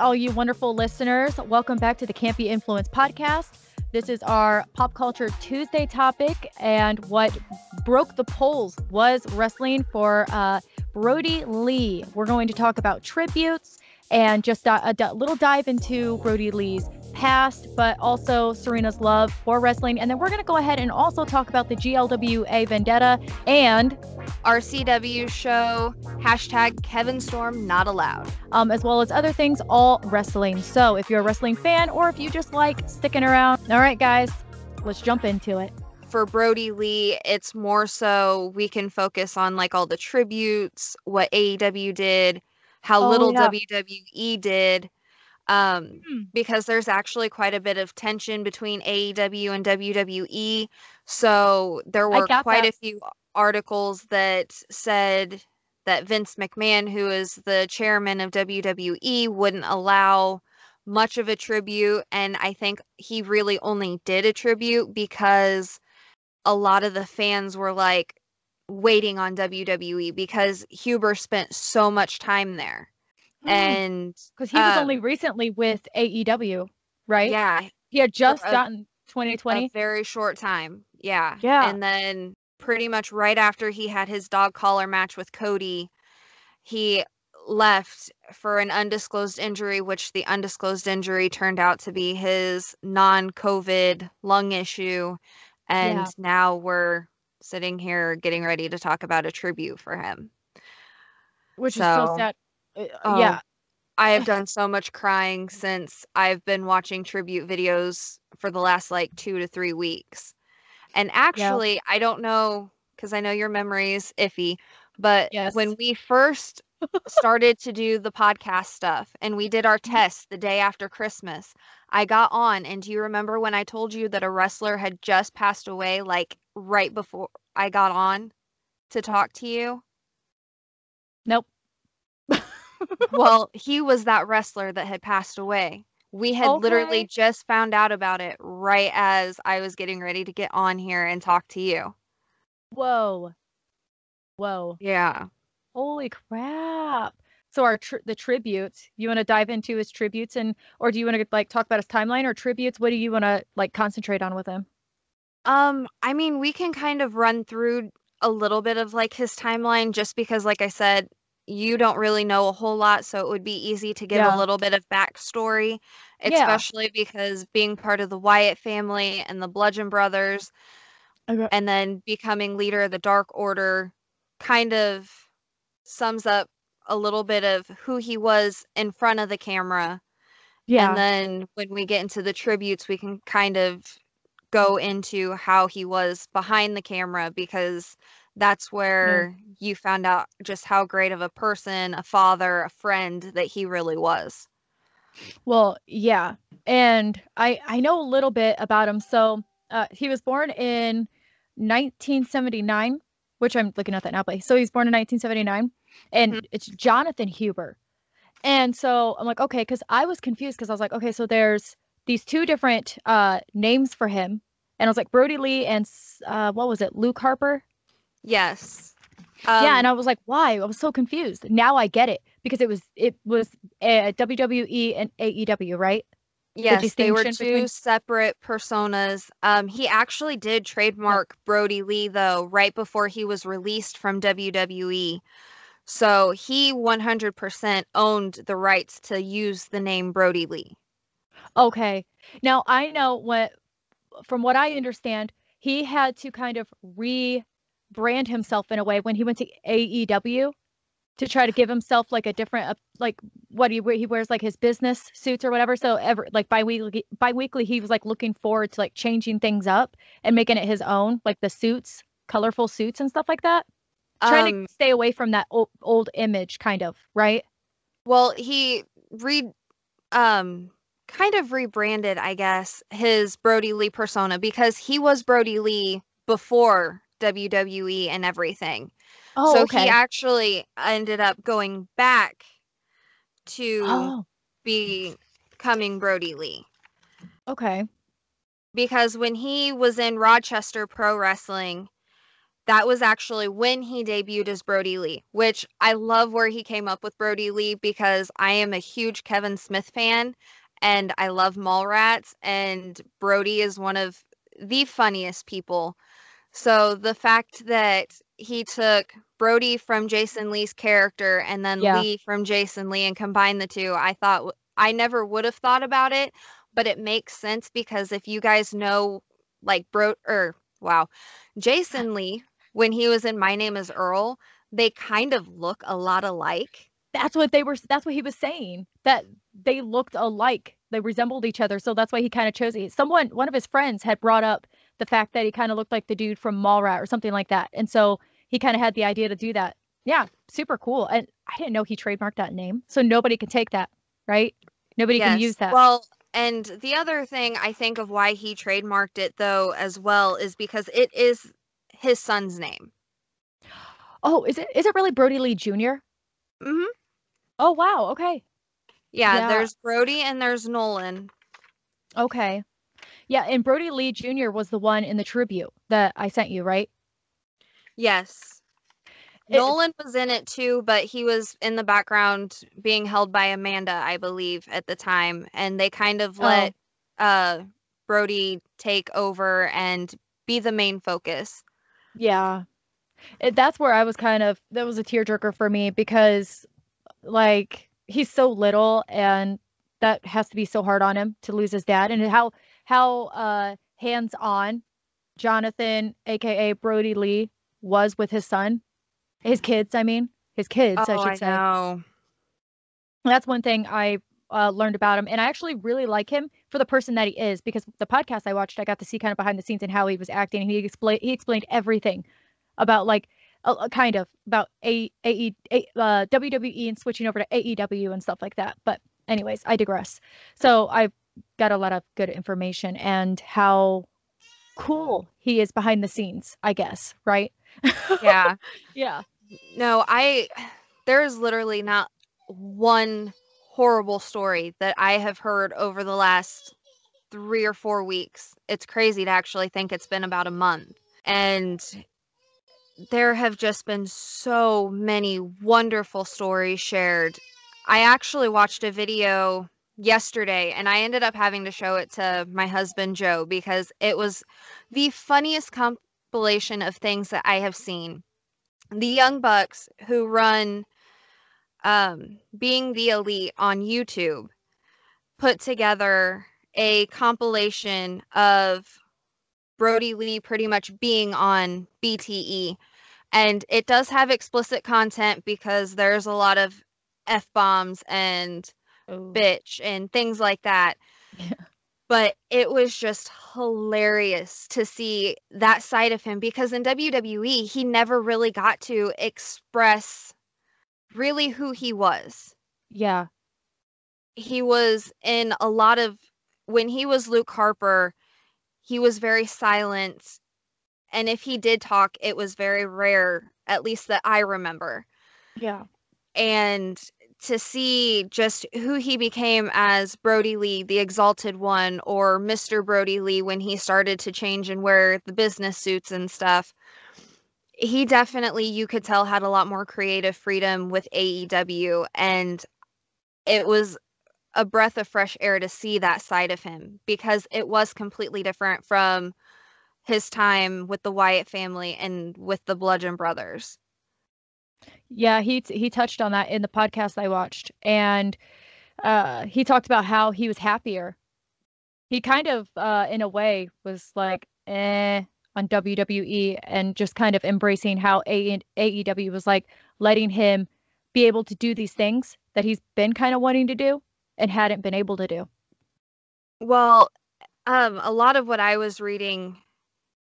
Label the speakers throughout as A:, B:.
A: all you wonderful listeners. Welcome back to the Can't Be Influenced podcast. This is our Pop Culture Tuesday topic, and what broke the polls was wrestling for uh, Brodie Lee. We're going to talk about tributes and just a, a little dive into Brodie Lee's past, but also Serena's love for wrestling. And then we're going to go ahead and also talk about the GLWA Vendetta and
B: our CW show, hashtag Kevin Storm Not Allowed,
A: um, as well as other things, all wrestling. So if you're a wrestling fan or if you just like sticking around, all right, guys, let's jump into it.
B: For Brodie Lee, it's more so we can focus on like all the tributes, what AEW did, how oh, little yeah. WWE did um, mm. because there's actually quite a bit of tension between AEW and WWE. So there were quite that. a few articles that said that Vince McMahon, who is the chairman of WWE, wouldn't allow much of a tribute. And I think he really only did a tribute because a lot of the fans were like waiting on WWE because Huber spent so much time there. Mm. and
A: because he was um, only recently with AEW, right?
B: Yeah,
A: he had just a, gotten 2020.
B: very short time. Yeah,
A: yeah,
B: and then pretty much right after he had his dog collar match with Cody, he left for an undisclosed injury, which the undisclosed injury turned out to be his non-COVID lung issue, and yeah. now we're sitting here getting ready to talk about a tribute for him.
A: Which so, is so sad uh, yeah.
B: I have done so much crying since I've been watching tribute videos for the last like two to three weeks. And actually, yeah. I don't know because I know your memory is iffy, but yes. when we first started to do the podcast stuff and we did our mm-hmm. test the day after Christmas, I got on. And do you remember when I told you that a wrestler had just passed away, like right before I got on to talk to you?
A: Nope
B: well, he was that wrestler that had passed away. We had okay. literally just found out about it right as I was getting ready to get on here and talk to you.
A: Whoa. Whoa.
B: Yeah.
A: Holy crap. So our tr- the tributes, you want to dive into his tributes and or do you want to like talk about his timeline or tributes? What do you want to like concentrate on with him?
B: Um, I mean, we can kind of run through a little bit of like his timeline just because like I said, you don't really know a whole lot, so it would be easy to give yeah. a little bit of backstory, especially yeah. because being part of the Wyatt family and the Bludgeon Brothers, okay. and then becoming leader of the Dark Order kind of sums up a little bit of who he was in front of the camera. Yeah. And then when we get into the tributes, we can kind of go into how he was behind the camera because that's where yeah. you found out just how great of a person, a father, a friend that he really was.
A: Well, yeah. And I I know a little bit about him. So, uh, he was born in 1979, which I'm looking at that now, but so he's born in 1979 and mm-hmm. it's Jonathan Huber. And so I'm like, okay, because I was confused because I was like, okay, so there's these two different uh, names for him. And I was like, Brodie Lee and uh, what was it, Luke Harper?
B: Yes.
A: Um, yeah, and I was like, why? I was so confused. Now I get it because it was it was uh, WWE and AEW, right?
B: Yes, the they were two between... separate personas. Um, he actually did trademark Brodie Lee though right before he was released from WWE. So he 100% owned the rights to use the name Brodie Lee.
A: Okay. Now I know what from what I understand, he had to kind of re brand himself in a way when he went to AEW to try to give himself like a different uh, like what he he wears like his business suits or whatever. So ever like bi-weekly bi-weekly he was like looking forward to like changing things up and making it his own, like the suits, colorful suits and stuff like that. Trying um, to stay away from that old, old image kind of, right?
B: Well, he re um kind of rebranded, I guess, his Brodie Lee persona because he was Brodie Lee before WWE and everything. Oh, so okay. he actually ended up going back to oh. becoming Brodie Lee.
A: Okay.
B: Because when he was in Rochester Pro Wrestling, that was actually when he debuted as Brodie Lee, which I love where he came up with Brodie Lee because I am a huge Kevin Smith fan and I love Mallrats and Brodie is one of the funniest people. So the fact that he took Brodie from Jason Lee's character and then yeah. Lee from Jason Lee and combined the two, I thought I never would have thought about it, but it makes sense because if you guys know like Bro or wow, Jason Lee when he was in My Name is Earl, they kind of look a lot alike.
A: That's what they were that's what he was saying. That they looked alike. They resembled each other. So that's why he kind of chose it. Someone one of his friends had brought up the fact that he kind of looked like the dude from Mallrat or something like that. And so he kind of had the idea to do that. Yeah, super cool. And I didn't know he trademarked that name. So nobody can take that, right? Nobody yes. can use that.
B: Well, and the other thing I think of why he trademarked it though as well is because it is his son's name.
A: Oh, is it is it really Brodie Lee Jr.?
B: Mm-hmm.
A: Oh wow, okay.
B: Yeah, yeah, there's Brodie and there's Nolan.
A: Okay. Yeah, and Brodie Lee Jr. was the one in the tribute that I sent you, right?
B: Yes. It, Nolan was in it too, but he was in the background being held by Amanda, I believe, at the time. And they kind of let oh. uh Brodie take over and be the main focus.
A: Yeah. It, that's where I was kind of that was a tearjerker for me because like he's so little and that has to be so hard on him to lose his dad and how how uh hands on Jonathan aka Brodie Lee was with his son his kids I mean his kids
B: oh,
A: I should
B: I
A: say
B: know.
A: that's one thing I uh, learned about him and I actually really like him for the person that he is because the podcast I watched I got to see kind of behind the scenes and how he was acting and he explained he explained everything about like uh, kind of about a, a, a uh, WWE and switching over to AEW and stuff like that but anyways I digress so I got a lot of good information and how cool he is behind the scenes I guess right
B: yeah
A: yeah
B: no I there's literally not one horrible story that I have heard over the last three or four weeks. It's crazy to actually think it's been about a month. And there have just been so many wonderful stories shared. I actually watched a video yesterday and I ended up having to show it to my husband Joe because it was the funniest compilation of things that I have seen. The Young Bucks who run um, being the elite on YouTube put together a compilation of Brodie Lee pretty much being on BTE. And it does have explicit content because there's a lot of F bombs and oh. bitch and things like that. Yeah. But it was just hilarious to see that side of him because in WWE, he never really got to express really who he was.
A: Yeah.
B: He was in a lot of when he was Luke Harper, he was very silent. And if he did talk, it was very rare, at least that I remember.
A: Yeah.
B: And to see just who he became as Brodie Lee, the exalted one, or Mr. Brodie Lee when he started to change and wear the business suits and stuff he definitely you could tell had a lot more creative freedom with AEW and it was a breath of fresh air to see that side of him because it was completely different from his time with the Wyatt family and with the Bludgeon Brothers.
A: Yeah, he he touched on that in the podcast I watched and uh he talked about how he was happier. He kind of uh in a way was like eh on WWE and just kind of embracing how a- AEW was like letting him be able to do these things that he's been kind of wanting to do and hadn't been able to do.
B: Well, um, a lot of what I was reading,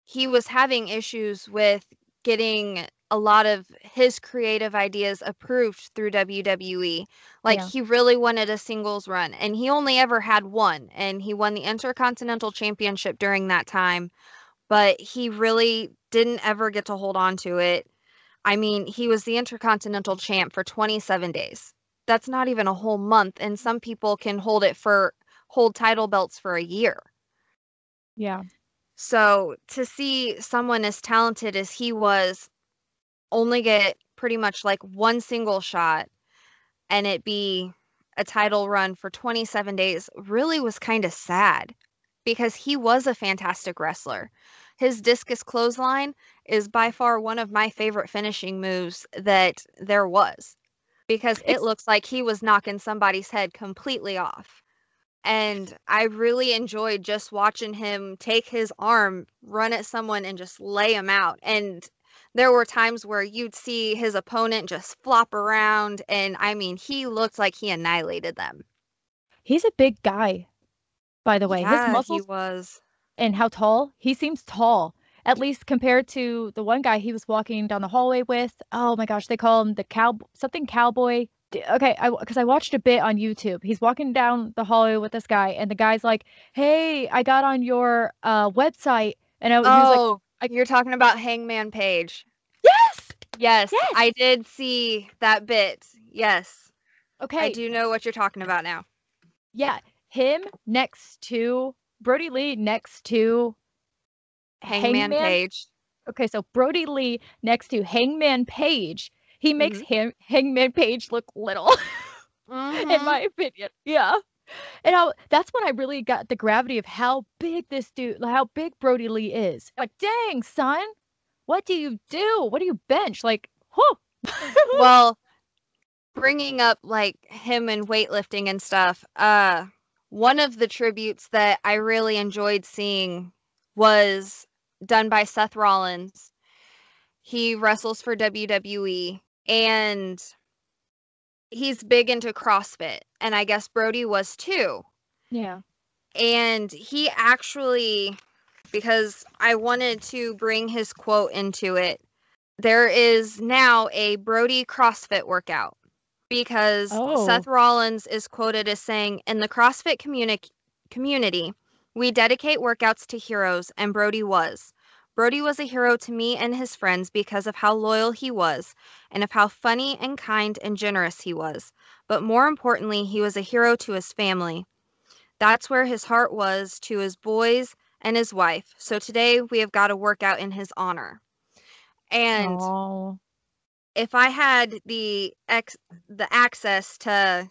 B: he was having issues with getting a lot of his creative ideas approved through WWE. Like yeah. he really wanted a singles run and he only ever had one and he won the Intercontinental Championship during that time but he really didn't ever get to hold on to it. I mean, he was the Intercontinental Champ for 27 days. That's not even a whole month, and some people can hold it for hold title belts for a year.
A: Yeah.
B: So to see someone as talented as he was only get pretty much like one single shot and it be a title run for 27 days really was kind of sad because he was a fantastic wrestler. His discus clothesline is by far one of my favorite finishing moves that there was because it
A: It's-
B: looks like he was knocking somebody's head completely off. And I really enjoyed just watching him take his arm, run at someone, and just lay him out. And there were times where you'd see his opponent just flop around. And I mean, he looked like he annihilated them.
A: He's a big guy, by the way.
B: Yeah,
A: His muscles
B: he was.
A: and how tall he seems tall, at least compared to the one guy he was walking down the hallway with. Oh my gosh, they call him the cow something cowboy. Okay, I because I watched a bit on YouTube. He's walking down the hallway with this guy, and the guy's like, "Hey, I got on your uh, website," and I, he was like,
B: Oh, you're talking about Hangman Page.
A: "Yes,
B: Yes,
A: Yes.
B: I did see that bit. Yes,
A: okay,
B: I do know what you're talking about now.
A: yeah." Him next to Brodie Lee next to
B: Hangman, Page.
A: Okay, so Brodie Lee next to Hangman Page. He makes
B: Mm-hmm.
A: him Hangman Page look little, in
B: Mhm.
A: my opinion. Yeah. And how that's when I really got the gravity of how big this dude, how big Brodie Lee is. Like, dang, son, what do you do? What do you bench? Like, whew.
B: well, bringing up like him and weightlifting and stuff, uh, one of the tributes that I really enjoyed seeing was done by Seth Rollins. He wrestles for WWE and he's big into CrossFit, and I guess Brodie was too.
A: yeah.
B: And he actually, because I wanted to bring his quote into it, there is now a Brodie CrossFit workout because
A: Oh.
B: Seth Rollins is quoted as saying, In the CrossFit communi- community, we dedicate workouts to heroes, and Brodie was. Brodie was a hero to me and his friends because of how loyal he was and of how funny and kind and generous he was. But more importantly, he was a hero to his family. That's where his heart was to his boys and his wife. So today we have got a workout in his honor. And
A: oh,
B: if I had the ex the access to,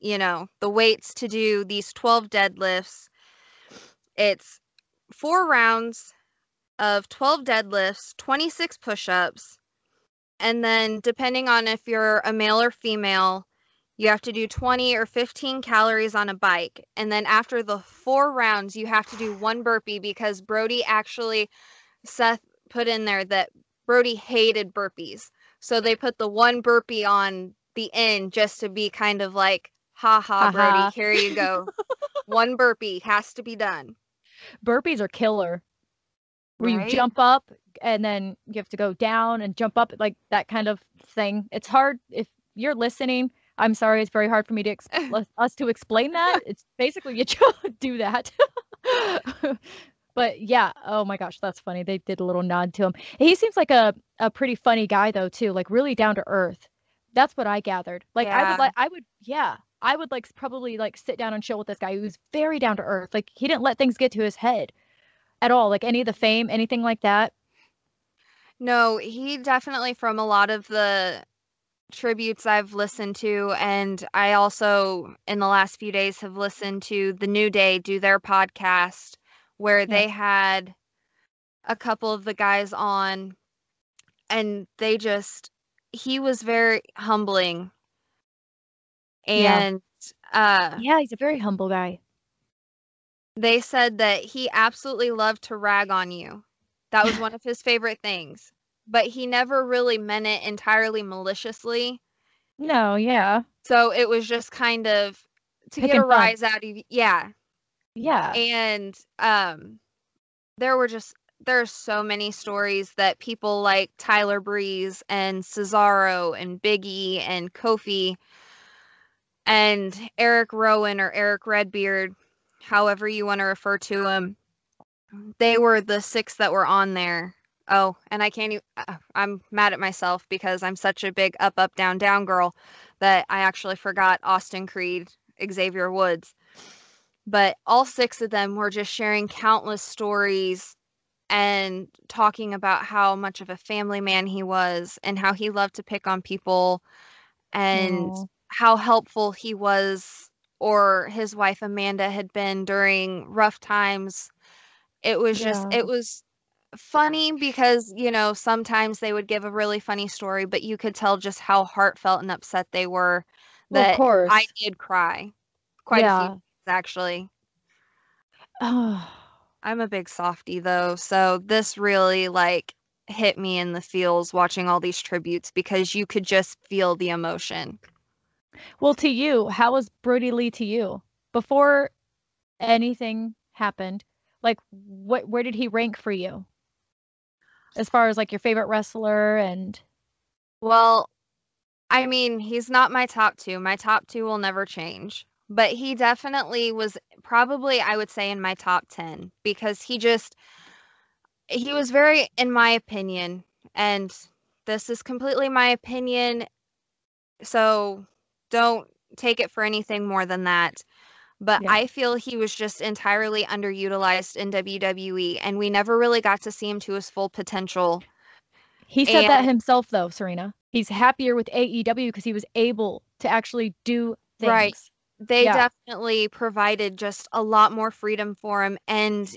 B: you know, the weights to do these 12 deadlifts, it's four rounds of 12 deadlifts, 26 push-ups, and then depending on if you're a male or female, you have to do 20 or 15 calories on a bike. And then after the four rounds, you have to do one burpee because Brodie actually, Seth put in there that Brodie hated burpees. So they put the one burpee on the end just to be kind of like, ha ha, Brodie,
A: ha."
B: here you go. one burpee has to be done.
A: burpees are killer. Where
B: Right?
A: you jump up and then you have to go down and jump up, like that kind of thing. It's hard if you're listening. I'm sorry, it's very hard for me to ex- us to explain that. It's basically you just do that. but yeah, oh my gosh, that's funny. They did a little nod to him. He seems like a a pretty funny guy though too, like really down to earth. That's what I gathered. Like I would like I would yeah, I would like probably like sit down and chill with this guy who's very down to earth. Like he didn't let things get to his head at all. Like any of the fame, anything like that.
B: No, he definitely from a lot of the tributes I've listened to, and I also in the last few days have listened to the New Day do their podcast where they had a couple of the guys on, and they just he was very humbling,
A: Yeah.
B: and uh,
A: Yeah, he's a very humble guy.
B: They said that he absolutely loved to rag on you. That was one of his favorite things. But he never really meant it entirely maliciously.
A: No, yeah.
B: So it was just kind of to get
A: Picking
B: a
A: fun.
B: rise out of you. Yeah.
A: Yeah.
B: And um there were just there's so many stories that people like Tyler Breeze and Cesaro and Biggie and Kofi and Erick Rowan or Erick Redbeard, however you want to refer to him. They were the six that were on there. Oh, and I can't even, uh, I'm mad at myself because I'm such a big up, up, down, down girl that I actually forgot Austin Creed, Xavier Woods. But all six of them were just sharing countless stories and talking about how much of a family man he was and how he loved to pick on people and
A: Aw.
B: how helpful he was or his wife Amanda had been during rough times. It was just
A: Yeah.
B: it was funny because, you know, sometimes they would give a really funny story, but you could tell just how heartfelt and upset they were
A: Well, of
B: that
A: course.
B: I did cry quite a few times actually.
A: Oh.
B: I'm a big softie though, so this really like hit me in the feels watching all these tributes because you could just feel the emotion.
A: Well, to you, how was Brodie Lee to you? Before anything happened, like what where did he rank for you? As far as like your favorite wrestler and
B: Well, I mean, he's not my top 2. My top 2 will never change, but he definitely was probably I would say in my top 10 because he just he was very in my opinion and this is completely my opinion so don't take it for anything more than that. But
A: Yeah.
B: I feel he was just entirely underutilized in WWE and we never really got to see him to his full potential.
A: he said that himself though, Serena. He's happier with AEW because he was able to actually do things.
B: Right. They
A: Yeah.
B: definitely provided just a lot more freedom for him and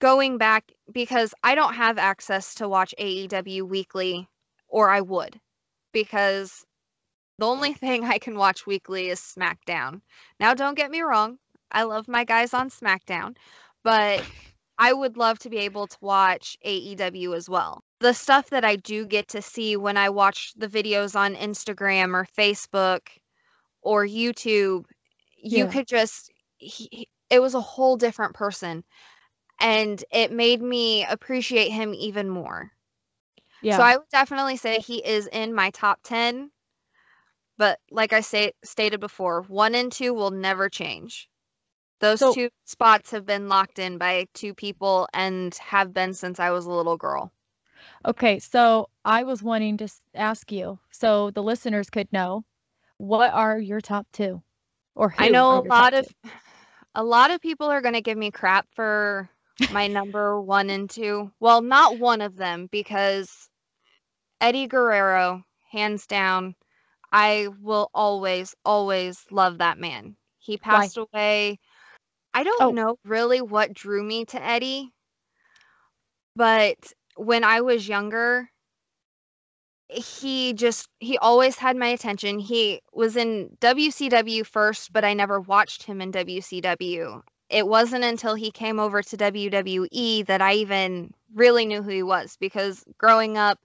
B: going back because I don't have access to watch AEW weekly or I would because the only thing I can watch weekly is SmackDown. Now don't get me wrong, I love my guys on SmackDown, but I would love to be able to watch AEW as well. The stuff that I do get to see when I watch the videos on Instagram or Facebook or YouTube, you
A: Yeah.
B: could just he, he- it was a whole different person and it made me appreciate him even more.
A: Yeah.
B: So I would definitely say he is in my top 10. But like I say stated before, 1 and 2 will never change. Those
A: So-
B: two spots have been locked in by two people and have been since I was a little girl.
A: Okay, so I was wanting to ask you, so the listeners could know, what are your top two? Or
B: I know a lot of a lot of people are going to give me crap for my number 1 and 2. Well, not one of them because Eddie Guerrero, hands down, I will always always love that man. He
A: Why?
B: passed away. I don't
A: Oh.
B: know really what drew me to Eddie, but when I was younger, he just he always had my attention. He was in WCW first, but I never watched him in WCW. It wasn't until he came over to WWE that I even really knew who he was because growing up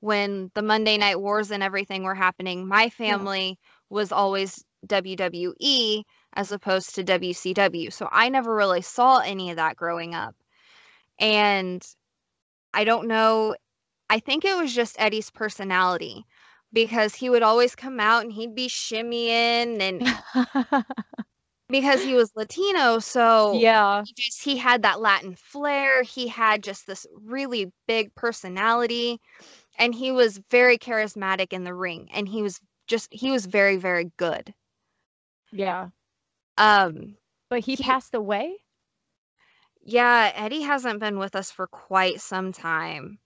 B: when the Monday Night Wars and everything were happening, my family was always WWE as opposed to WCW. So I never really saw any of that growing up. And I don't know, I think it was just Eddie's personality because he would always come out and he'd be shimmying and because he was Latino, so
A: yeah.
B: he just he had that Latin flair. He had just this really big personality and he was very charismatic in the ring and he was just he was very very good.
A: Yeah.
B: Um
A: But he
B: He-
A: passed away?
B: yeah, Eddie hasn't been with us for quite some time.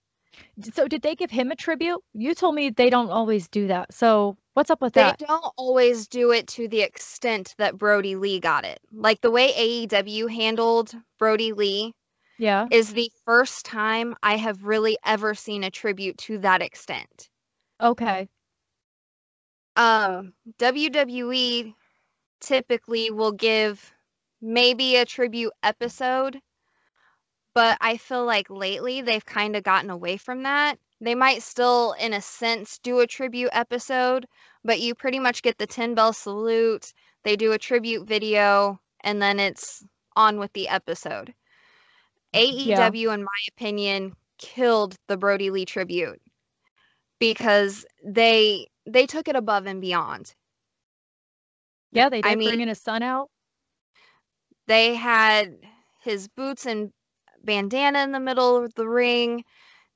A: So did they give him a tribute? You told me they don't always do that. So what's up with that?
B: They don't always do it to the extent that Brodie Lee got it. Like the way AEW handled Brodie Lee
A: Yeah.
B: is the first time I have really ever seen a tribute to that extent.
A: Okay.
B: um WWE typically will give maybe a tribute episode, but I feel like lately they've kind of gotten away from that. They might still, in a sense, do a tribute episode, but you pretty much get the 10 bell salute, they do a tribute video, and then it's on with the episode. AEW, in my opinion, killed the Brodie Lee tribute because they they took it above and beyond.
A: Yeah, they
B: I
A: did
B: mean-
A: bringing his son out.
B: They had his boots and bandana in the middle of the ring.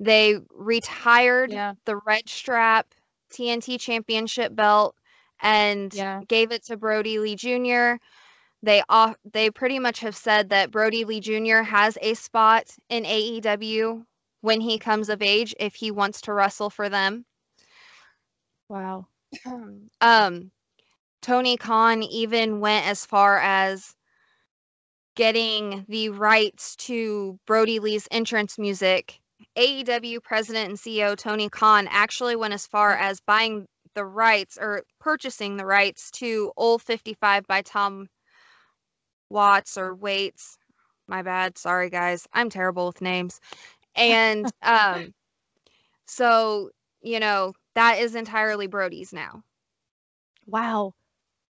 B: They retired
A: Yeah.
B: the red strap TNT championship belt and
A: Yeah.
B: gave it to Brodie Lee Jr. they off they pretty much have said that Brodie Lee Jr. has a spot in AEW when he comes of age if he wants to wrestle for them.
A: Wow.
B: um Tony Khan even went as far as getting the rights to Brodie Lee's entrance music. AEW president and CEO Tony Khan actually went as far as buying the rights or purchasing the rights to Old 55 by Tom Watts or Waits. My bad. Sorry, guys. I'm terrible with names. And um, so, you know, that is entirely Brodie's now.
A: Wow.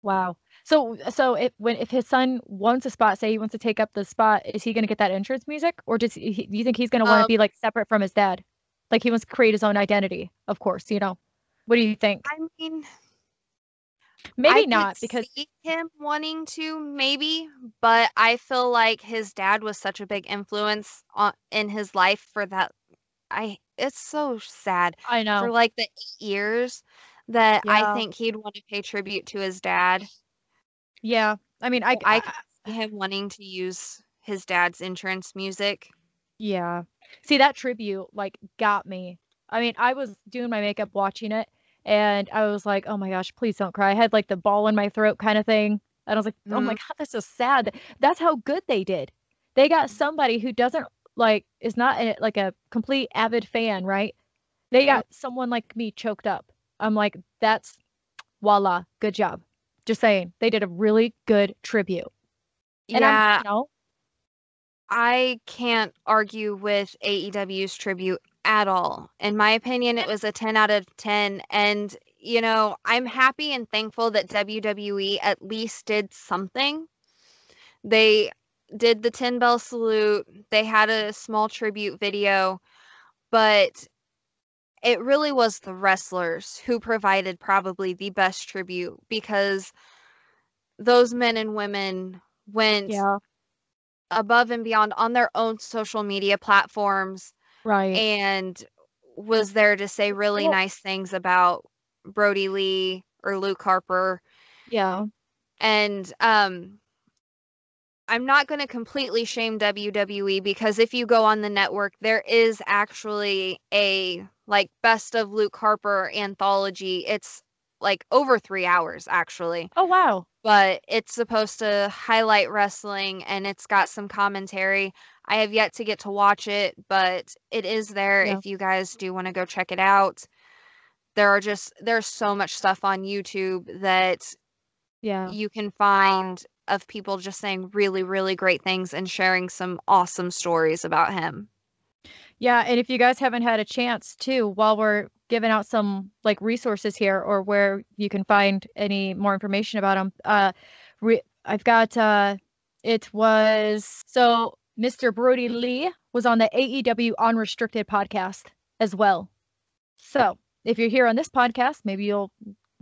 A: Wow. So so if when if his son wants a spot, say he wants to take up the spot, is he going to get that entrance music, or does he, do you think he's going to want to um, be like separate from his dad? Like he wants to create his own identity, of course. You know, what do you think?
B: I mean,
A: maybe I not because
B: him wanting to, maybe, but I feel like his dad was such a big influence on in his life for that. I it's so sad.
A: I know
B: for like the eight years that yeah. I think he'd want to pay tribute to his dad.
A: Yeah. I mean, I
B: I, I see him wanting to use his dad's entrance music.
A: Yeah. See that tribute like got me. I mean, I was doing my makeup watching it and I was like, "Oh my gosh, please don't cry." I had like the ball in my throat kind of thing. And I was like, "Oh mm-hmm. my god, that's so sad." That's how good they did. They got somebody who doesn't like is not a, like a complete avid fan, right? They got someone like me choked up. I'm like, that's voila, good job. Just saying, they did a really good tribute.
B: And yeah, you know, I can't argue with AEW's tribute at all. In my opinion, it was a 10 out of 10. And, you know, I'm happy and thankful that WWE at least did something. They did the 10 bell salute, they had a small tribute video, but it really was the wrestlers who provided probably the best tribute because those men and women went
A: yeah.
B: above and beyond on their own social media platforms
A: right
B: and was there to say really well, nice things about Brodie Lee or Luke Harper
A: yeah
B: and um I'm not going to completely shame WWE because if you go on the network, there is actually a like best of Luke Harper anthology. It's like over three hours actually.
A: Oh wow.
B: But it's supposed to highlight wrestling and it's got some commentary. I have yet to get to watch it, but it is there yeah. if you guys do want to go check it out. There are just there's so much stuff on YouTube that
A: yeah
B: you can find of people just saying really, really great things and sharing some awesome stories about him.
A: Yeah, and if you guys haven't had a chance to, while we're giving out some like resources here or where you can find any more information about him, uh, re- I've got uh, it was so Mr. Brodie Lee was on the AEW Unrestricted podcast as well. So if you're here on this podcast, maybe you'll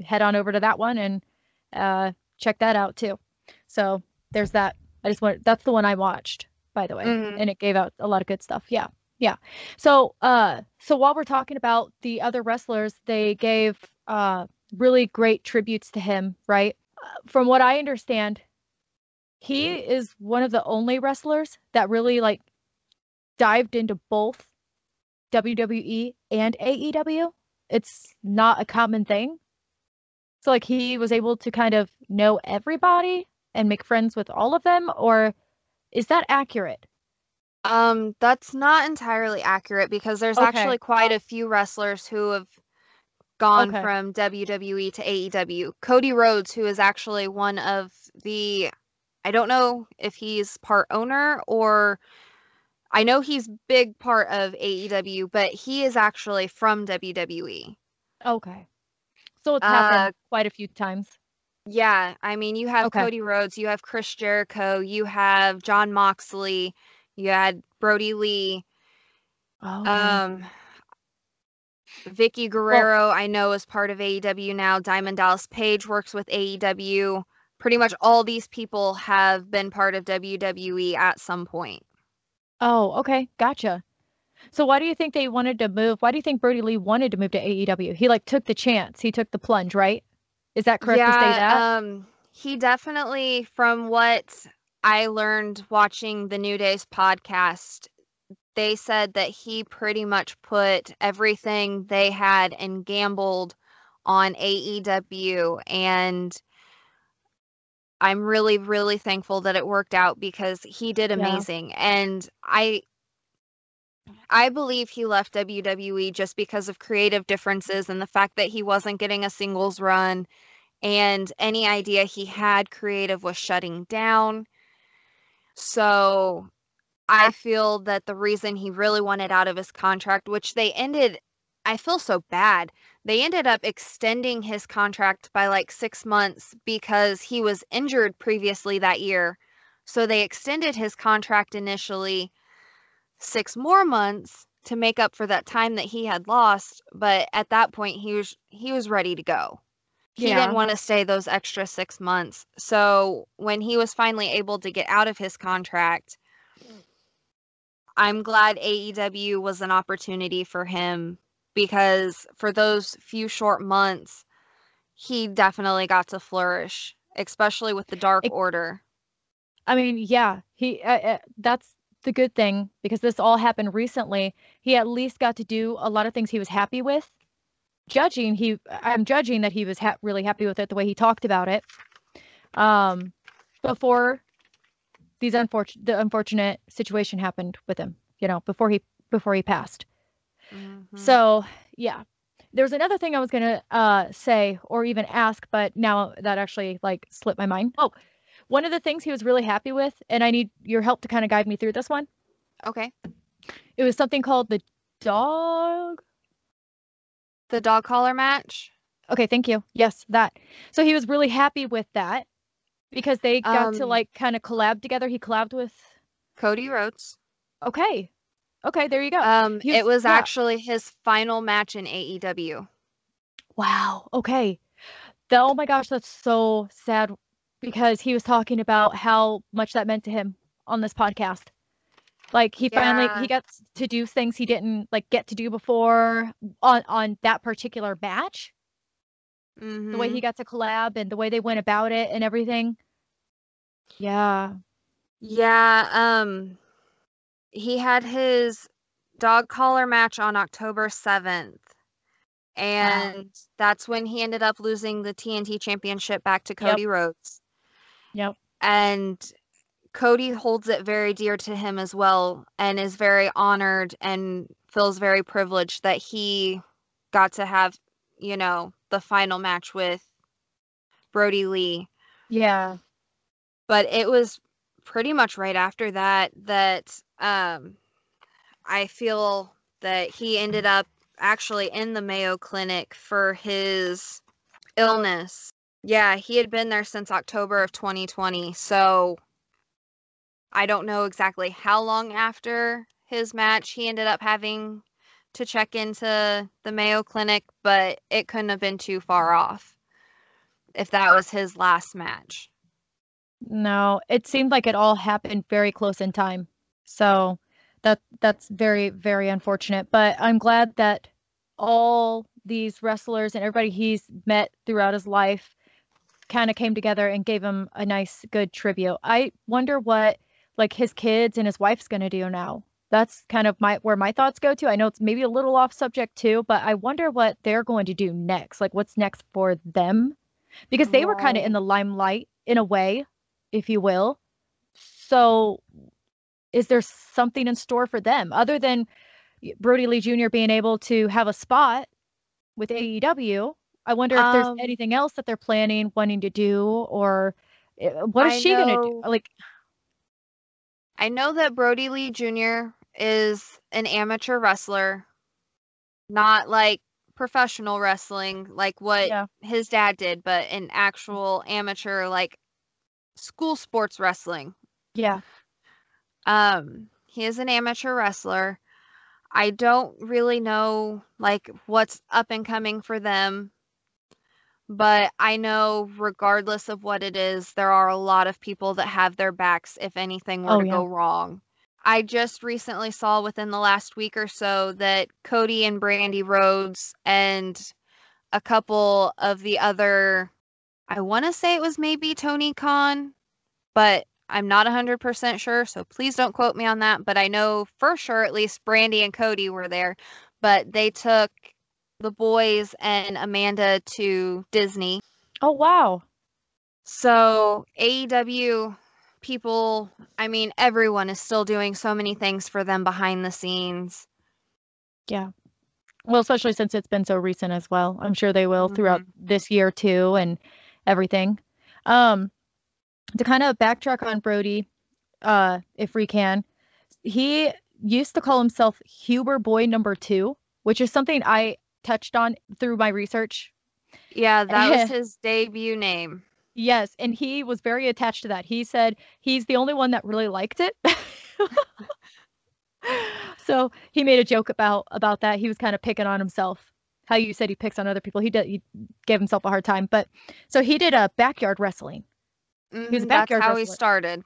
A: head on over to that one and uh, check that out too. So there's that. I just want that's the one I watched, by the way, mm-hmm. and it gave out a lot of good stuff. Yeah. Yeah. So uh so while we're talking about the other wrestlers, they gave uh really great tributes to him, right? Uh, from what I understand, he is one of the only wrestlers that really like dived into both WWE and AEW. It's not a common thing. So like he was able to kind of know everybody and make friends with all of them or is that accurate?
B: Um that's not entirely accurate because there's okay. actually quite a few wrestlers who have gone okay. from WWE to AEW. Cody Rhodes who is actually one of the I don't know if he's part owner or I know he's big part of AEW, but he is actually from WWE.
A: Okay. So it's happened uh, quite a few times.
B: Yeah, I mean, you have Okay. Cody Rhodes, you have Chris Jericho, you have Jon Moxley, you had Brodie Lee,
A: Oh,
B: um, Well, Guerrero. I know is part of AEW now. Diamond Dallas Page works with AEW. Pretty much all these people have been part of WWE at some point.
A: oh, okay, gotcha. So why do you think they wanted to move? Why do you think Brodie Lee wanted to move to AEW? He like took the chance. He took the plunge, right? Is that correct to say that?
B: um, he definitely, from what I learned watching the New Days podcast, they said that he pretty much put everything they had and gambled on AEW. And I'm really, really thankful that it worked out because he did amazing. Yeah. And I I believe he left WWE just because of creative differences and the fact that he wasn't getting a singles run and any idea he had creative was shutting down. So I feel that the reason he really wanted out of his contract, which they ended, I feel so bad. They ended up extending his contract by like six months because he was injured previously that year. So they extended his contract initially six more months to make up for that time that he had lost. But at that point, he was he was ready to go he yeah. didn't want to stay those extra six months. So when he was finally able to get out of his contract, I'm glad AEW was an opportunity for him because for those few short months, he definitely got to flourish, especially with the Dark it, Order.
A: I mean, yeah, he uh, uh, that's the good thing because this all happened recently. He at least got to do a lot of things he was happy with judging he i'm judging that he was ha- really happy with it the way he talked about it um before these unfortunate the unfortunate situation happened with him you know before he before he passed mm-hmm. so yeah there's another thing i was gonna uh say or even ask but now that actually like slipped my mind oh one of the things he was really happy with and i need your help to kind of guide me through this one
B: okay
A: it was something called the dog
B: the dog collar match.
A: Okay, thank you. Yes, that. So he was really happy with that because they got um, to like kind of collab together. He collabed with
B: Cody Rhodes.
A: Okay. Okay, there you go.
B: Um was, it was yeah. actually his final match in AEW.
A: Wow. Okay. The, oh my gosh, that's so sad because he was talking about how much that meant to him on this podcast. Like he yeah. finally he gets to do things he didn't like get to do before on on that particular match. Mm-hmm. The way he mm-hmm. got to collab and the way they went about it and everything. Yeah.
B: Yeah, um he had his dog collar match on October 7th. And wow. that's when he ended up losing the TNT championship back to Cody yep. Rhodes.
A: Yep.
B: And Cody holds it very dear to him as well and is very honored and feels very privileged that he got to have, you know, the final match with Brodie Lee.
A: Yeah.
B: But it was pretty much right after that that um I feel that he ended up actually in the Mayo Clinic for his illness. Yeah, he had been there since October of 2020. So I don't know exactly how long after his match he ended up having to check into the Mayo Clinic, but it couldn't have been too far off if that was his last match.
A: No, it seemed like it all happened very close in time. So that that's very very unfortunate, but I'm glad that all these wrestlers and everybody he's met throughout his life kind of came together and gave him a nice good tribute. I wonder what like his kids and his wife's going to do now. That's kind of my where my thoughts go to. I know it's maybe a little off subject too, but I wonder what they're going to do next. Like what's next for them? Because they were kind of in the limelight in a way, if you will. So is there something in store for them other than Brodie Lee Jr. being able to have a spot with AEW? I wonder if um, there's anything else that they're planning, wanting to do, or eh, what is I she know, gonna do? Like,
B: I know that Brodie Lee Jr. is an amateur wrestler, not like professional wrestling like what yeah. his dad did, but an actual amateur like school sports wrestling.
A: Yeah.
B: Um he is an amateur wrestler. I don't really know like what's up and coming for them but I know regardless of what it is, there are a lot of people that have their backs if anything were oh, to yeah. go wrong. I just recently saw within the last week or so that Cody and Brandi Rhodes and a couple of the other I want to say it was maybe Tony Khan, but I'm not 100% sure, so please don't quote me on that. But I know for sure at least Brandi and Cody were there, but they took the boys and Amanda to Disney.
A: Oh, wow.
B: So AEW people, I mean, everyone is still doing so many things for them behind the scenes.
A: Yeah. Well, especially since it's been so recent as well. I'm sure they will throughout
B: Mhm.
A: this year too and everything. Um to kind of backtrack on Brodie, uh, if we can, he used to call himself Huber Boy number two, which is something I touched on through my research.
B: Yeah, that was his debut name.
A: Yes, and he was very attached to that. He said he's the only one that really liked it. so he made a joke about about that. He was kind of picking on himself. How you said he picks on other people. He did. He gave himself a hard time. But so he did a backyard wrestling. Was a
B: Mhm, That's
A: backyard
B: how he
A: wrestler.
B: started.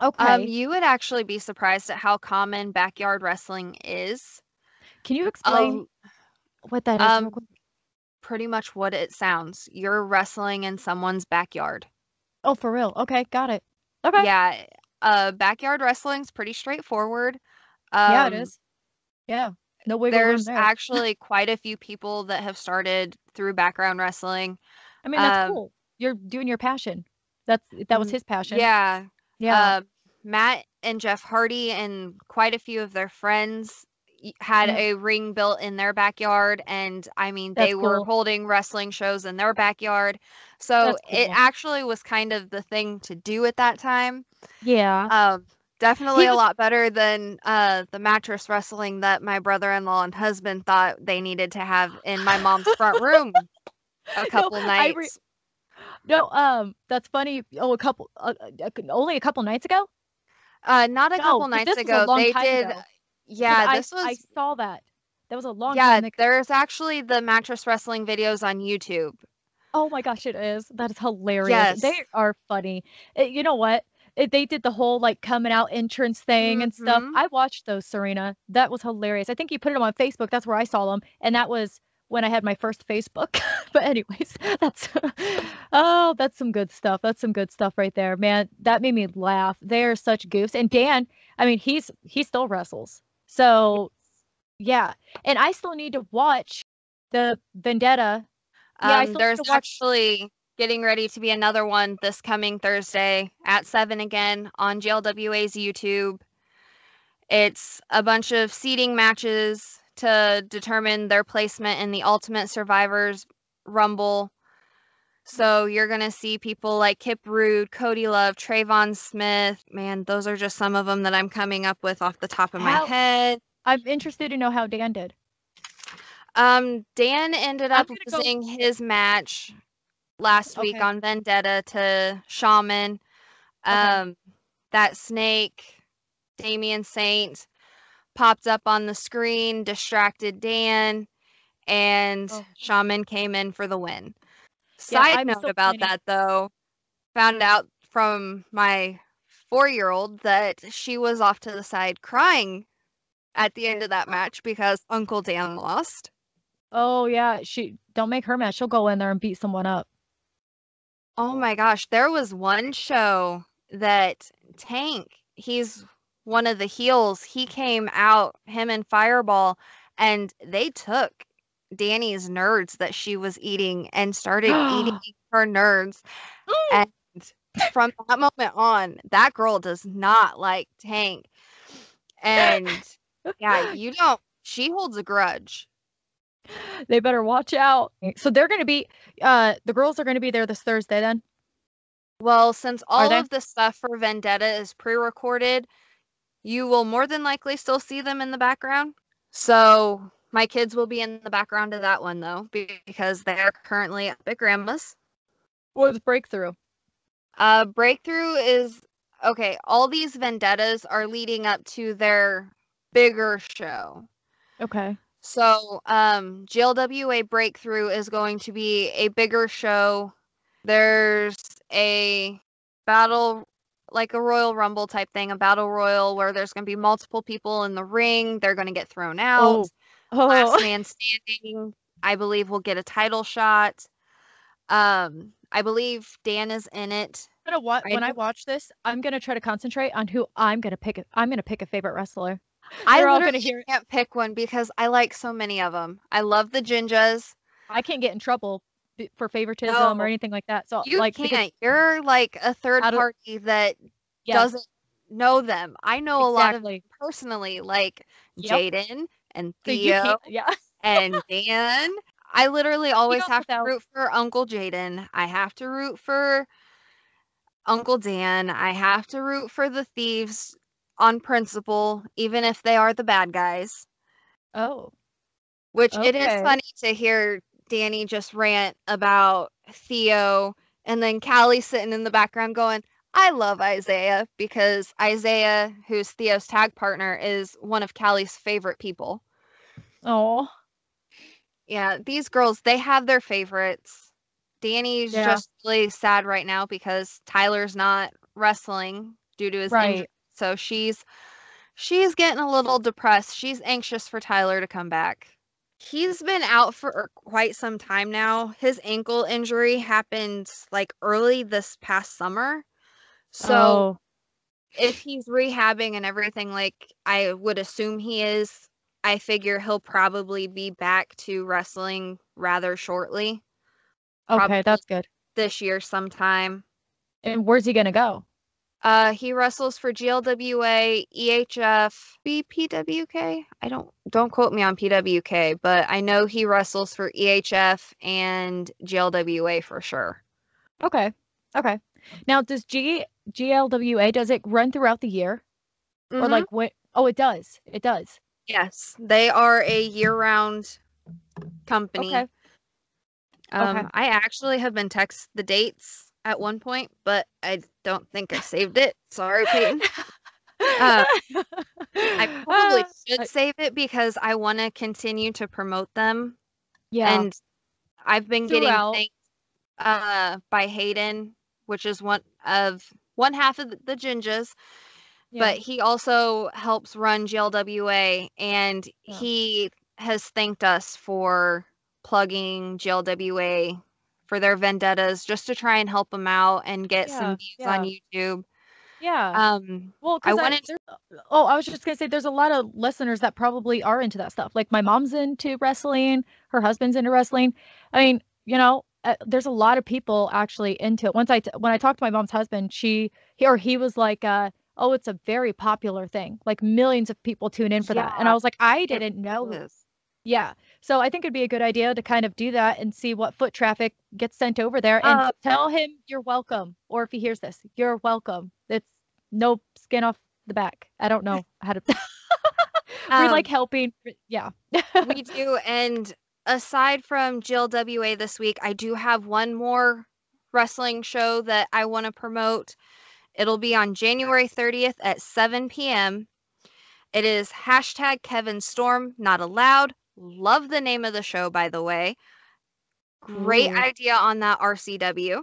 A: Okay.
B: Um, you would actually be surprised at how common backyard wrestling is.
A: Can you explain
B: Um,
A: what that is? real
B: um,
A: quick?
B: pretty much what it sounds. You're wrestling in someone's backyard.
A: Oh, for real. Okay, got it. Okay.
B: Yeah, uh, backyard wrestling's pretty straightforward.
A: Yeah, it
B: Um.
A: Yeah. No wiggle room
B: There's
A: there.
B: actually quite a few people that have started through background wrestling.
A: I mean, that's
B: um,
A: cool. You're doing your passion. That's that was
B: Mm,
A: his passion.
B: Yeah,
A: Yeah.
B: uh, Matt and Jeff Hardy and quite a few of their friends had a ring built in their backyard, and I mean,
A: That's
B: they were
A: cool.
B: holding wrestling shows in their backyard. So
A: That's
B: it actually was kind of the thing to do at that time.
A: yeah.
B: Um, definitely a lot better than uh, the mattress wrestling that my brother-in-law and husband thought they needed to have in my mom's front room a couple
A: I
B: nights.
A: No, um, that's funny. Oh, a couple, uh, uh, only a couple nights ago.
B: uh, not a
A: No,
B: couple nights
A: this was a
B: ago. They did.
A: ago.
B: Yeah,
A: I,
B: this was.
A: I saw that. That was a long
B: yeah,
A: time ago.
B: there's actually the mattress wrestling videos on YouTube.
A: Oh my gosh, it is. That is hilarious.
B: Yes.
A: They are funny. Uh, you know what? It, they did the whole like coming out entrance thing and stuff.
B: Mhm.
A: I watched those, Serena. That was hilarious. I think you put them on Facebook. That's where I saw them, and that was when I had my first Facebook. but anyways, that's oh, that's some good stuff. That's some good stuff right there, man. That made me laugh. They are such goofs. And Dan, I mean, he's he still wrestles. So yeah, and I still need to watch the Vendetta. Yeah, I
B: Um, there's
A: to watch.
B: actually getting ready to be another one this coming Thursday at 7 again on GLWA's YouTube. It's a bunch of seeding matches to determine their placement in the Ultimate Survivors Rumble. So you're going to see people like Kip Rude, Cody Love, Trayvon Smith. Man, those are just some of them that I'm coming up with off the top of my head.
A: I'm interested to know how Dan did.
B: Um, Dan ended up
A: gonna go-
B: losing his match last week on Vendetta to Shaman.
A: Okay.
B: Um, that snake, Damian Saint, popped up on the screen, distracted Dan, and
A: Oh.
B: Shaman came in for the win. Side
A: I'm
B: note about that though, found out from my four year old that she was off to the side crying at the end of that match because Uncle Dan lost.
A: Oh yeah, she don't make her mad. She'll go in there and beat someone up.
B: Oh my gosh, there was one show that Tank, he's one of the heels, he came out, him and Fireball, and they took Danny's nerds that she was eating and started eating her nerds. And from that moment on, that girl does not like Tank. And yeah, you don't, she holds a grudge.
A: They better watch out. So they're gonna be uh the girls are gonna be there this Thursday then.
B: Well, since all of the stuff for Vendetta is pre-recorded, you will more than likely still see them in the background. So my kids will be in the background of that one though, because they are currently at grandma's.
A: What's breakthrough?
B: Uh, Breakthrough is okay. All these vendettas are leading up to their bigger show.
A: Okay.
B: So, um, GLWA Breakthrough is going to be a bigger show. There's a battle, like a Royal Rumble type thing, a battle royal where there's going to be multiple people in the ring. They're going to get thrown out.
A: Oh.
B: Last
A: Oh.
B: man standing, I believe, will get a title shot. Um, I believe Dan is in it.
A: I'm gonna wa- when I watch this, I'm gonna try to concentrate on who I'm gonna pick. I'm gonna pick a favorite wrestler.
B: I
A: all
B: literally
A: gonna hear-
B: can't pick one because I like so many of them. I love the Jinjas.
A: I can't get in trouble for favoritism
B: No.
A: or anything like that. So
B: You
A: like
B: can't. You're like a third
A: of-
B: party that
A: yes,
B: doesn't know them. I know a lot of them personally, like
A: Yep.
B: Jaden and
A: So
B: Theo
A: can't, yeah.
B: and Dan. I literally always have to root for Uncle Jaden. I have to root for Uncle Dan. I have to root for the thieves on principle, even if they are the bad guys.
A: Oh,
B: Which it is funny to hear Danny just rant about Theo and then Callie sitting in the background going, I love Isaiah because Isaiah, who's Theo's tag partner, is one of Callie's favorite people.
A: oh,
B: Yeah, these girls, they have their favorites. Danny's
A: Yeah.
B: just really sad right now because Tyler's not wrestling due to his
A: Right.
B: injury. So she's she's getting a little depressed. She's anxious for Tyler to come back. He's been out for er, quite some time now. His ankle injury happened like early this past summer. So
A: oh,
B: if he's rehabbing and everything like I would assume he is, I figure he'll probably be back to wrestling rather shortly
A: okay,
B: probably-
A: that's good.
B: this year sometime.
A: And where's he gonna go?
B: Uh he wrestles for GLWA, EHF, BPWK. I don't don't quote me on PWK, but I know he wrestles for EHF and GLWA for sure.
A: Okay, okay. Now, does G GLWA does it run throughout the year or
B: Mhm.
A: like what? Oh, it does. It does.
B: yes, they are a year-round company.
A: Okay.
B: Um,
A: Okay.
B: I actually have been text the dates at one point, but I don't think I saved it. Sorry, Peyton. Uh, I probably
A: Ah,
B: should save it because I want to continue to promote them.
A: yeah.
B: And I've been getting
A: Throughout.
B: thanked uh, by Hayden, which is one of one half of the, the
A: yeah.
B: but he also helps run GLWA, and
A: Yeah.
B: he has thanked us for plugging GLWA for their vendettas just to try and help them out and get
A: Yeah,
B: some views on YouTube.
A: yeah.
B: Um,
A: Well,
B: I wanted
A: there's- oh, I was just gonna say there's a lot of listeners that probably are into that stuff. Like my mom's into wrestling, her husband's into wrestling. I mean, you know, uh, there's a lot of people actually into it. Once I t- when I talked to my mom's husband, she he or he was like, uh, "Oh, it's a very popular thing. Like millions of people tune in for that." And I was like, "I didn't know."
B: is.
A: Yeah. So I think it'd be a good idea to kind of do that and see what foot traffic gets sent over there and
B: Uh,
A: tell him you're welcome. Or if he hears this, you're welcome. It's no skin off the back. I don't know how to. We're like
B: Um,
A: helping. Yeah.
B: we do. And aside from GLWA this week, I do have one more wrestling show that I want to promote. It'll be on January 30th at 7 p.m. It is hashtag Kevin Storm not allowed. Love the name of the show, by the way. Great
A: Ooh.
B: idea on that RCW.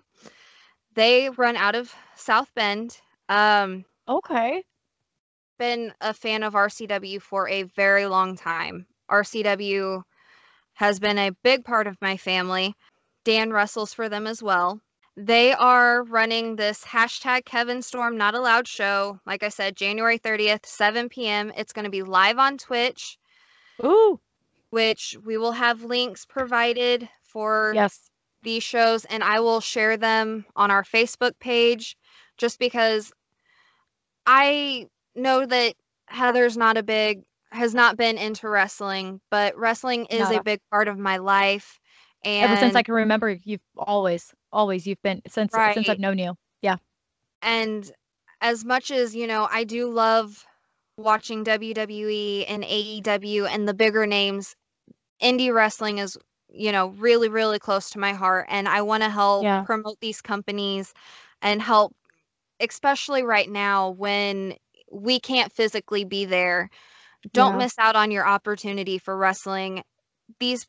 B: They run out of South Bend. Um,
A: Okay.
B: been a fan of RCW for a very long time. RCW has been a big part of my family. Dan wrestles for them as well. They are running this hashtag Kevin Storm Not Allowed show. Like I said, January 30th, 7 p.m. It's going to be live on Twitch,
A: Ooh.
B: Which we will have links provided for
A: Yes.
B: these shows and I will share them on our Facebook page just because I know that Heather's not a big has not been into wrestling, but wrestling is a big part of my life. And
A: Ever since I can remember, you've always, always, you've been since since I've known you. Yeah.
B: And as much as, you know, I do love watching WWE and AEW and the bigger names, indie wrestling is, you know, really, really close to my heart. And I want to help
A: Yeah.
B: promote these companies and help, especially right now when we can't physically be there. Don't
A: Yeah.
B: miss out on your opportunity for wrestling. These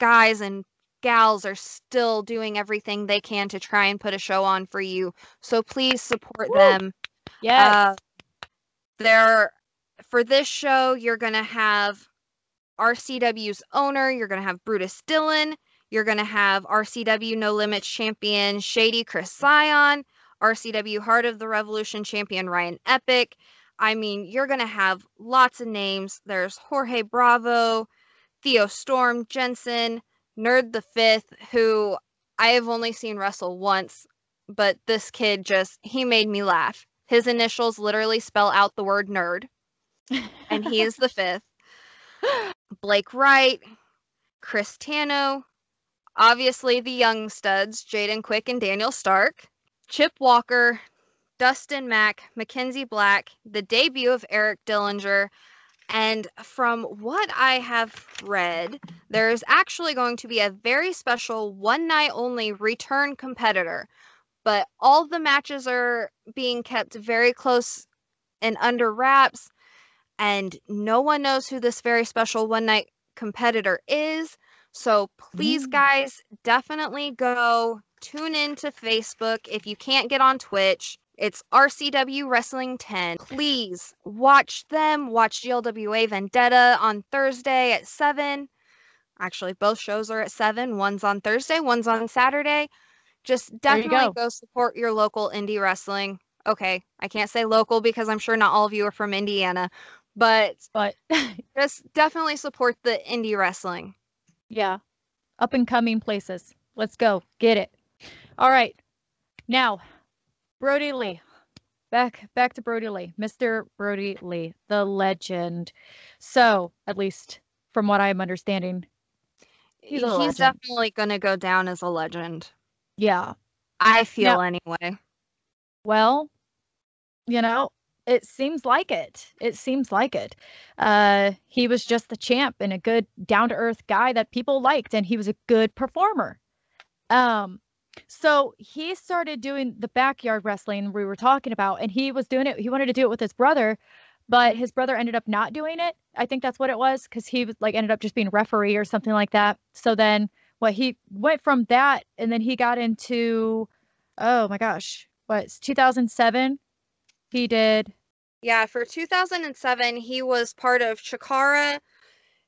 B: guys and gals are still doing everything they can to try and put a show on for you. So please support
A: Woo!
B: them.
A: Yes.
B: Uh, there for this show, you're gonna have RCW's owner. You're gonna have Brutus Dillon. You're going to have RCW No Limits champion Shady Chris Zion, RCW Heart of the Revolution champion Ryan Epic. I mean, you're going to have lots of names. There's Jorge Bravo, Theo Storm, Jensen, Nerd the Fifth, who I have only seen wrestle once, but this kid just, he made me laugh. His initials literally spell out the word nerd, and he is the fifth. Blake Wright, Chris Tano, obviously the young studs, Jaden Quick and Daniel Stark, Chip Walker, Dustin Mack, Mackenzie Black, the debut of Eric Dillinger, and from what I have read, there's actually going to be a very special one night only return competitor. But all the matches are being kept very close and under wraps. And no one knows who this very special one night competitor is. So please, mm. guys, definitely go tune in to Facebook. If you can't get on Twitch, it's RCW Wrestling 10. Please watch them. Watch GLWA Vendetta on Thursday at 7. Actually, both shows are at 7. One's on Thursday, one's on Saturday. Just definitely go. go support your local indie wrestling. Okay, I can't say local because I'm sure not all of you are from Indiana, but
A: but
B: just definitely support the indie wrestling.
A: Yeah. Up and coming places. Let's go. Get it. All right. Now, Brodie Lee. Back back to Brodie Lee. Mr. Brodie Lee, the legend. So, at least from what I'm understanding,
B: he's, he's definitely going to go down as a legend.
A: Yeah.
B: I feel now, anyway.
A: Well, you know, it seems like it. It seems like it. Uh, he was just the champ and a good down to earth guy that people liked, and he was a good performer. Um, so he started doing the backyard wrestling we were talking about, and he was doing it. He wanted to do it with his brother, but his brother ended up not doing it. I think that's what it was because he like ended up just being referee or something like that. So then what he went from that, and then he got into, oh my gosh, what 2007? He did.
B: Yeah, for 2007, he was part of Chikara.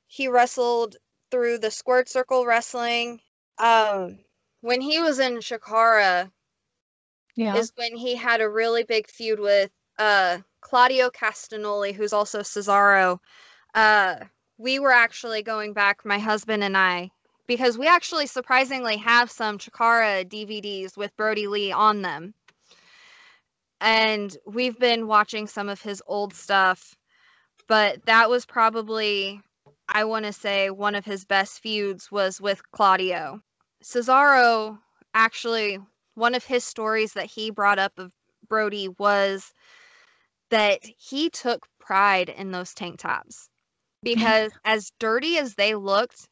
B: He wrestled through the Squared Circle Wrestling. Um, when he was in Chikara, yeah, is when he had a really big feud with uh Claudio Castagnoli, who's also Cesaro. Uh, we were actually going back, my husband and I, because we actually surprisingly have some Chikara DVDs with Brodie Lee on them. And we've been watching some of his old stuff, but that was probably, I want to say, one of his best feuds was with Claudio. Cesaro actually one of his stories that he brought up of Brodie was that he took pride in those tank tops because as dirty as they looked,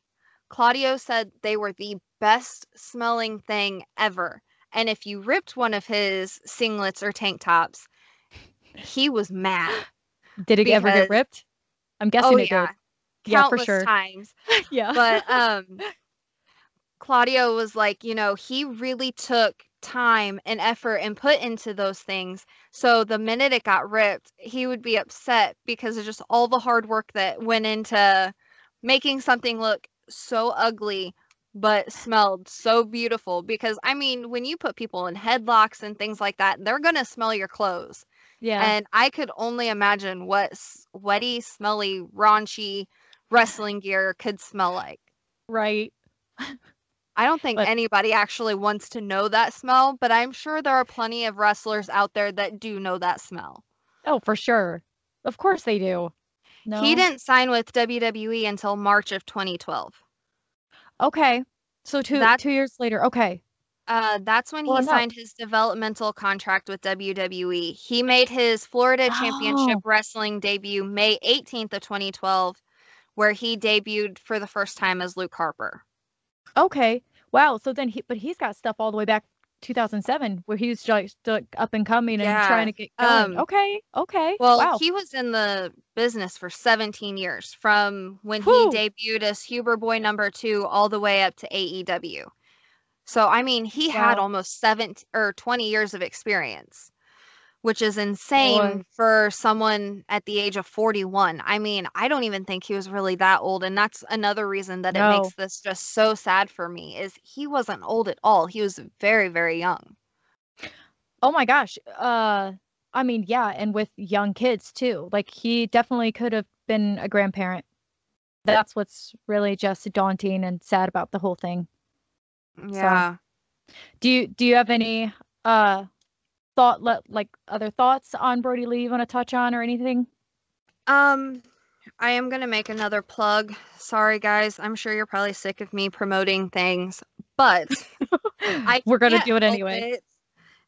B: Claudio said they were the best smelling thing ever. And if you ripped one of his singlets or tank tops, he was mad.
A: Did it because, ever get ripped? I'm guessing oh, it
B: yeah.
A: did.
B: Yeah, for sure. Times.
A: yeah.
B: But um Claudio was like, you know, he really took time and effort and put into those things. So the minute it got ripped, he would be upset because of just all the hard work that went into making something look so ugly but smelled so beautiful because I mean, when you put people in headlocks and things like that, they're going to smell your clothes.
A: Yeah.
B: And I could only imagine what sweaty, smelly, raunchy wrestling gear could smell like.
A: Right.
B: I don't think but, anybody actually wants to know that smell, but I'm sure there are plenty of wrestlers out there that do know that smell.
A: Oh, for sure. Of course they do.
B: No. He didn't sign with WWE until March of 2012.
A: Okay. So two that's, two years later. Okay.
B: Uh, that's when well, he signed his developmental contract with WWE. He made his Florida Championship oh. Wrestling debut May 18th of 2012, where he debuted for the first time as Luke Harper.
A: Okay. Wow. So then he, but he's got stuff all the way back 2007 where he was just up and coming and trying to get going. Um, okay. Okay.
B: Well,
A: wow.
B: he was in the business for 17 years from when Whew. he debuted as Huber Boy number two all the way up to AEW. So, I mean, he wow. had almost seven or 20 years of experience which is insane for someone at the age of 41. I mean, I don't even think he was really that old and that's another reason that no. it makes this just so sad for me is he wasn't old at all. He was very very young.
A: Oh my gosh. Uh I mean, yeah, and with young kids too. Like he definitely could have been a grandparent. That's what's really just daunting and sad about the whole thing.
B: Yeah.
A: So, do you do you have any uh thought like other thoughts on Brodie Lee you want to touch on or anything?
B: Um I am going to make another plug. Sorry guys, I'm sure you're probably sick of me promoting things, but
A: I We're going to do it anyway. It,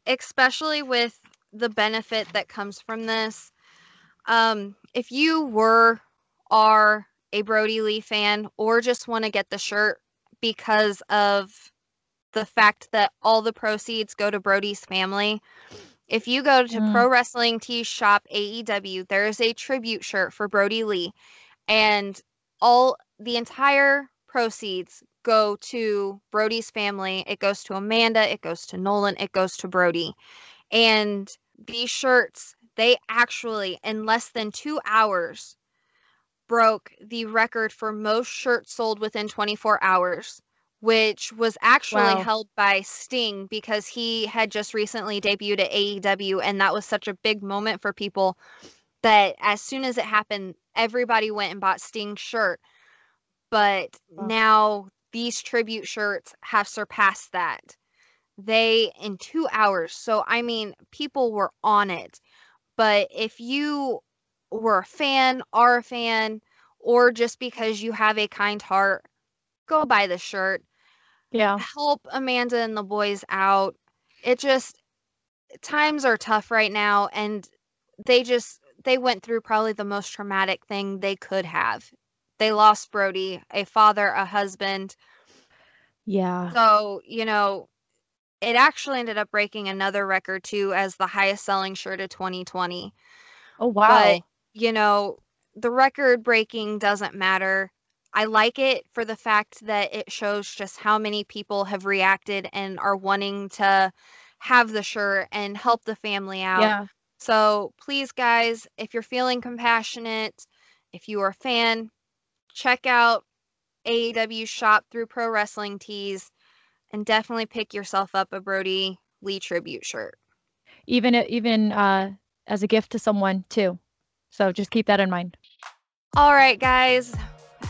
B: especially with the benefit that comes from this. Um if you were are a Brodie Lee fan or just want to get the shirt because of the fact that all the proceeds go to Brodie's family. If you go to mm. Pro Wrestling Tees Shop AEW, there is a tribute shirt for Brodie Lee, and all the entire proceeds go to Brodie's family. It goes to Amanda, it goes to Nolan, it goes to Brodie. And these shirts, they actually, in less than two hours, broke the record for most shirts sold within 24 hours which was actually wow. held by Sting because he had just recently debuted at AEW and that was such a big moment for people that as soon as it happened everybody went and bought Sting's shirt but oh. now these tribute shirts have surpassed that they in 2 hours so I mean people were on it but if you were a fan are a fan or just because you have a kind heart go buy the shirt
A: yeah.
B: help Amanda and the boys out. It just times are tough right now and they just they went through probably the most traumatic thing they could have. They lost Brodie, a father, a husband.
A: Yeah.
B: So, you know, it actually ended up breaking another record too as the highest selling shirt of 2020.
A: Oh wow.
B: But, you know, the record breaking doesn't matter. I like it for the fact that it shows just how many people have reacted and are wanting to have the shirt and help the family out.
A: Yeah.
B: So please, guys, if you're feeling compassionate, if you are a fan, check out AEW shop through Pro Wrestling Tees and definitely pick yourself up a Brodie Lee tribute shirt.
A: Even even uh, as a gift to someone too. So just keep that in mind.
B: All right, guys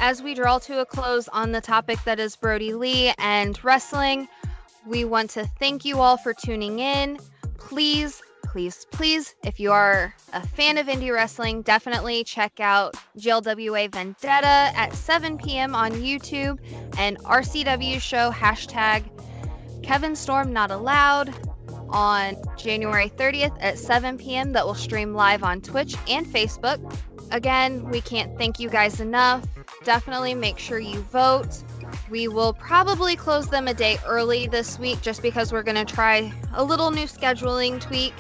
B: as we draw to a close on the topic that is Brodie Lee and wrestling, we want to thank you all for tuning in. Please, please, please, if you are a fan of indie wrestling, definitely check out GLWA Vendetta at 7 p.m. on YouTube and RCW show hashtag Kevin Storm Not Allowed on January 30th at 7 p.m. that will stream live on Twitch and Facebook. Again, we can't thank you guys enough. Definitely make sure you vote. We will probably close them a day early this week just because we're going to try a little new scheduling tweak.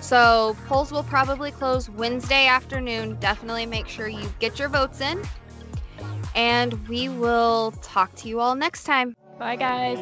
B: So, polls will probably close Wednesday afternoon. Definitely make sure you get your votes in. And we will talk to you all next time.
A: Bye, guys.